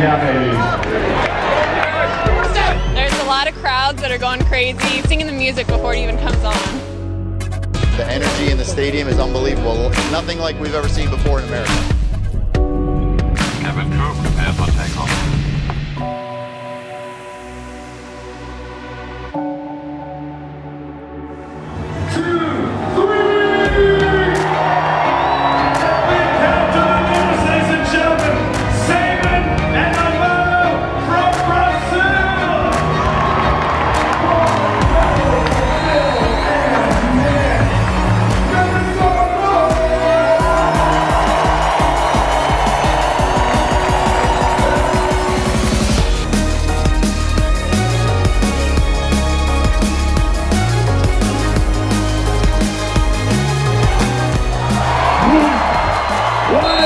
yeah, There's a lot of crowds that are going crazy, singing the music before it even comes on. The energy in the stadium is unbelievable. Nothing like we've ever seen before in America. What